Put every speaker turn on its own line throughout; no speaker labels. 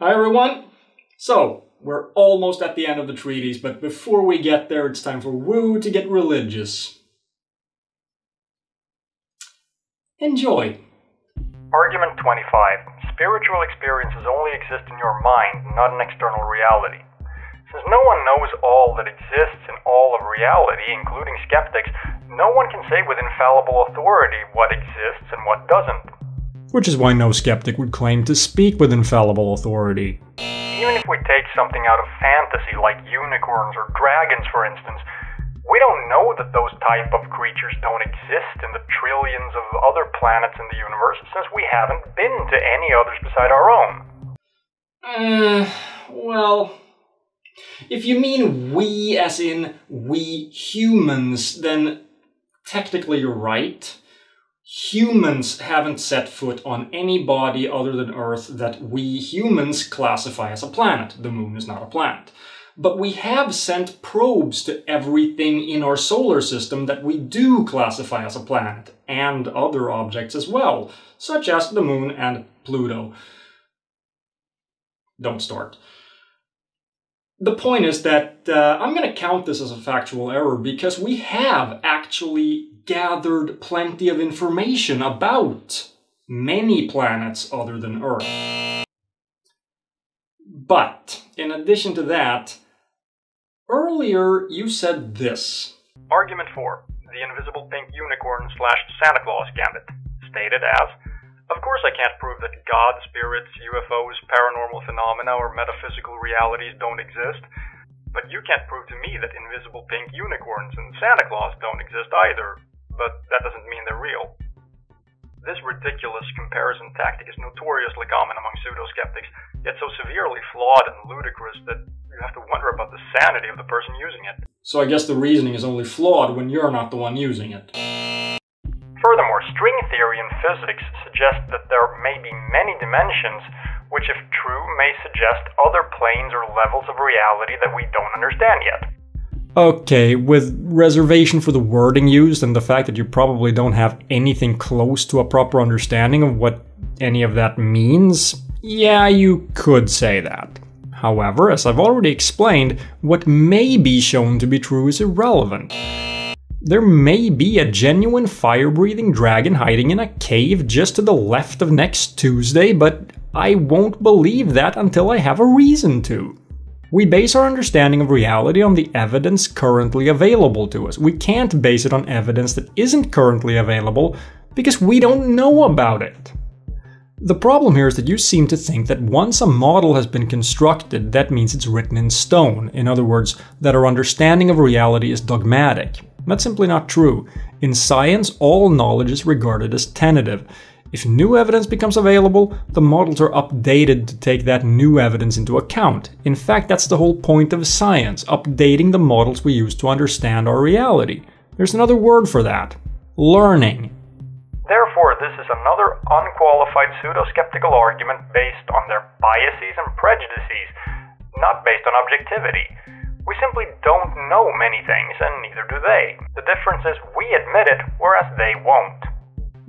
Hi everyone! So, we're almost at the end of the treaties, but before we get there, it's time for Wu to get religious. Enjoy!
Argument 25. Spiritual experiences only exist in your mind, not an external reality. Since no one knows all that exists in all of reality, including skeptics, no one can say with infallible authority what exists and what doesn't.
Which is why no skeptic would claim to speak with infallible authority.
Even if we take something out of fantasy like unicorns or dragons, for instance, we don't know that those type of creatures don't exist in the trillions of other planets in the universe since we haven't been to any others beside our own.
Uh, well, if you mean we as in we humans, then technically you're right. Humans haven't set foot on any body other than Earth that we humans classify as a planet. The moon is not a planet. But we have sent probes to everything in our solar system that we do classify as a planet, and other objects as well, such as the moon and Pluto. Don't start. The point is that uh, I'm going to count this as a factual error because we have actually gathered plenty of information about many planets other than Earth. But, in addition to that, earlier you said this.
Argument 4. The invisible pink unicorn slash Santa Claus gambit. Stated as Of course, I can't prove that God, spirits, UFOs, paranormal phenomena, or metaphysical realities don't exist. But you can't prove to me that invisible pink unicorns and Santa Claus don't exist either. But that doesn't mean they're real. This ridiculous comparison tactic is notoriously common among pseudo skeptics, yet so severely flawed and ludicrous that you have to wonder about the sanity of the person using it.
So I guess the reasoning is only flawed when you're not the one using it.
Furthermore, string theory in physics suggests that there may be many dimensions, which, if true, may suggest other planes or levels of reality that we don't understand yet.
Okay, with reservation for the wording used and the fact that you probably don't have anything close to a proper understanding of what any of that means, yeah, you could say that. However, as I've already explained, what may be shown to be true is irrelevant. There may be a genuine fire breathing dragon hiding in a cave just to the left of next Tuesday, but I won't believe that until I have a reason to. We base our understanding of reality on the evidence currently available to us. We can't base it on evidence that isn't currently available because we don't know about it. The problem here is that you seem to think that once a model has been constructed, that means it's written in stone. In other words, that our understanding of reality is dogmatic. That's simply not true. In science, all knowledge is regarded as tentative. If new evidence becomes available, the models are updated to take that new evidence into account. In fact, that's the whole point of science, updating the models we use to understand our reality. There's another word for that learning.
Therefore, this is another unqualified pseudo-skeptical argument based on their biases and prejudices, not based on objectivity. We simply don't know many things, and neither do they. The difference is we admit it, whereas they won't.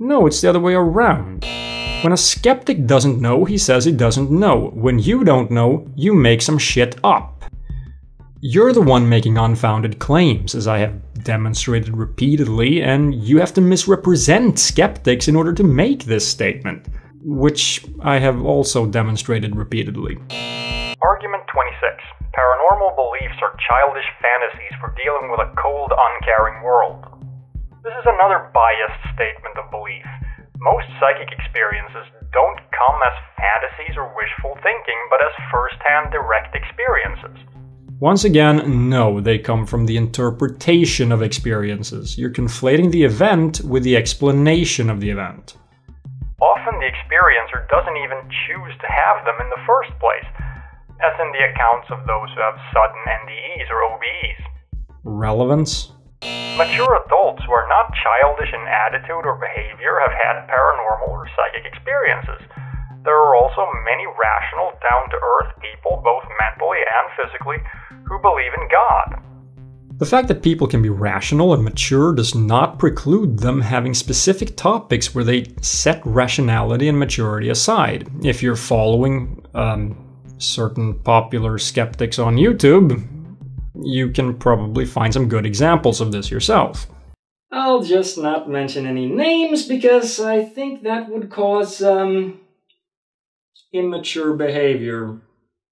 No, it's the other way around. When a skeptic doesn't know, he says he doesn't know. When you don't know, you make some shit up. You're the one making unfounded claims, as I have demonstrated repeatedly, and you have to misrepresent skeptics in order to make this statement, which I have also demonstrated repeatedly.
Argument 26. Paranormal beliefs are childish fantasies for dealing with a cold, uncaring world. This is another biased statement of belief. Most psychic experiences don't come as fantasies or wishful thinking, but as first hand direct experiences.
Once again, no, they come from the interpretation of experiences. You're conflating the event with the explanation of the event.
Often the experiencer doesn't even choose to have them in the first place, as in the accounts of those who have sudden NDEs or OBEs.
Relevance?
Mature adults who are not childish in attitude or behavior have had paranormal or psychic experiences. There are also many rational, down to earth people, both mentally and physically, who believe in God.
The fact that people can be rational and mature does not preclude them having specific topics where they set rationality and maturity aside. If you're following um, certain popular skeptics on YouTube, you can probably find some good examples of this yourself. I'll just not mention any names because I think that would cause, um, immature behavior.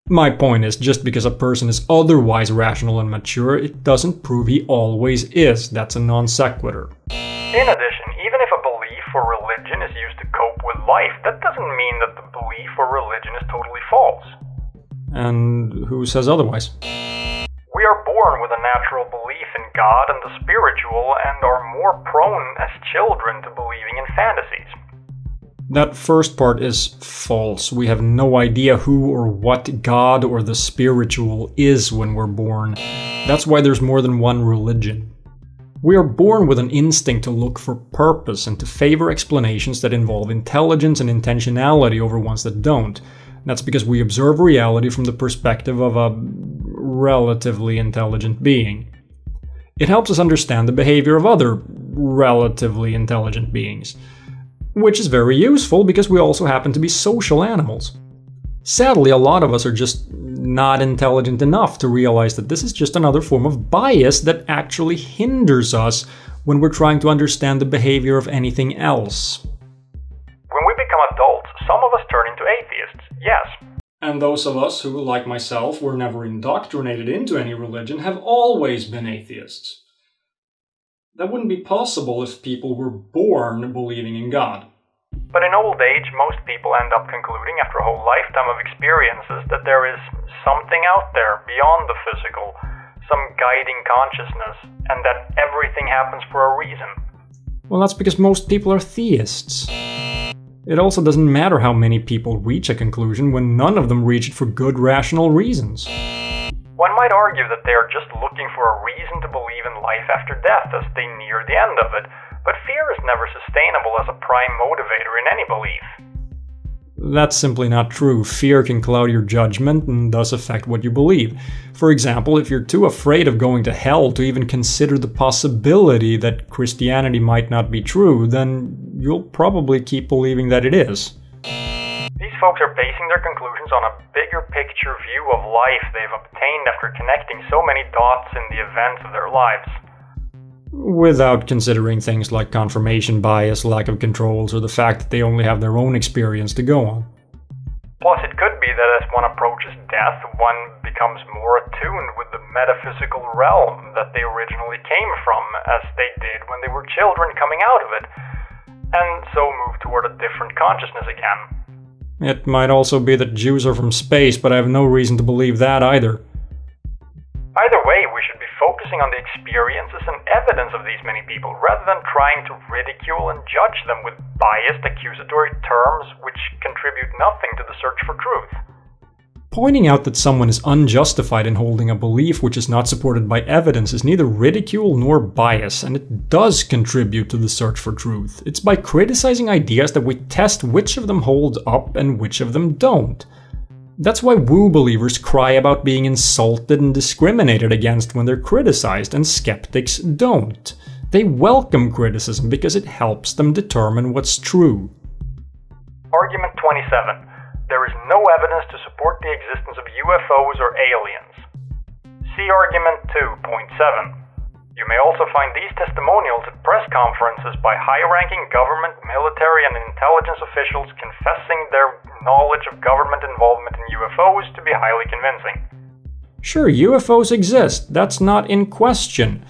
My point is, just because a person is otherwise rational and mature, it doesn't prove he always is. That's a non sequitur.
In addition, even if a belief or religion is used to cope with life, that doesn't mean that the belief or religion is totally false.
And who says otherwise?
We are born with a natural belief in God and the spiritual and are more prone as children to believing in fantasies.
That first part is false. We have no idea who or what God or the spiritual is when we're born. That's why there's more than one religion. We are born with an instinct to look for purpose and to favor explanations that involve intelligence and intentionality over ones that don't. That's because we observe reality from the perspective of a relatively intelligent being. It helps us understand the behavior of other relatively intelligent beings which is very useful because we also happen to be social animals. Sadly, a lot of us are just not intelligent enough to realize that this is just another form of bias that actually hinders us when we're trying to understand the behavior of anything else.
Yes.
And those of us who, like myself, were never indoctrinated into any religion have always been atheists. That wouldn't be possible if people were born believing in God.
But in old age, most people end up concluding after a whole lifetime of experiences that there is something out there beyond the physical, some guiding consciousness, and that everything happens for a reason.
Well, that's because most people are theists. It also doesn't matter how many people reach a conclusion when none of them reach it for good rational reasons.
One might argue that they are just looking for a reason to believe in life after death as they near the end of it, but fear is never sustainable as a prime motivator in any belief.
That's simply not true. Fear can cloud your judgment and thus affect what you believe. For example, if you're too afraid of going to hell to even consider the possibility that Christianity might not be true, then you'll probably keep believing that it is These
folks are basing their conclusions on a bigger picture view of life they've obtained after connecting so many dots in the events of their lives.
Without considering things like confirmation bias, lack of controls, or the fact that they only have their own experience to go on.
Plus, it could be that as one approaches death, one becomes more attuned with the metaphysical realm that they originally came from, as they did when they were children coming out of it, and so move toward a different consciousness again.
It might also be that Jews are from space, but I have no reason to believe that either.
Either focusing on the experiences and evidence of these many people rather than trying to ridicule and judge them with biased accusatory terms which contribute nothing to the search for truth.
Pointing out that someone is unjustified in holding a belief which is not supported by evidence is neither ridicule nor bias, and it does contribute to the search for truth. It's by criticizing ideas that we test which of them hold up and which of them don't. That's why woo believers cry about being insulted and discriminated against when they're criticized, and skeptics don't. They welcome criticism because it helps them determine what's true.
Argument 27 there is no evidence to support the existence of UFOs or aliens. See Argument 2.7. You may also find these testimonials at press conferences by high ranking government, military, and intelligence officials confessing their knowledge of government involvement in UFOs to be highly convincing.
Sure, UFOs exist. That's not in question.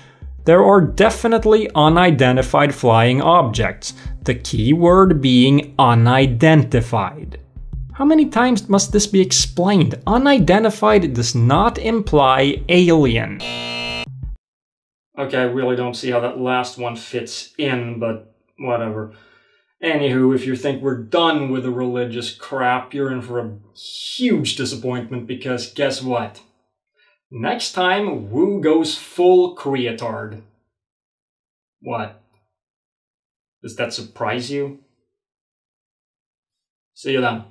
There are definitely unidentified flying objects, the key word being unidentified. How many times must this be explained? Unidentified does not imply alien. Okay, I really don't see how that last one fits in, but whatever. Anywho, if you think we're done with the religious crap, you're in for a huge disappointment because guess what? Next time, Wu goes full creatard. What? Does that surprise you? See you then.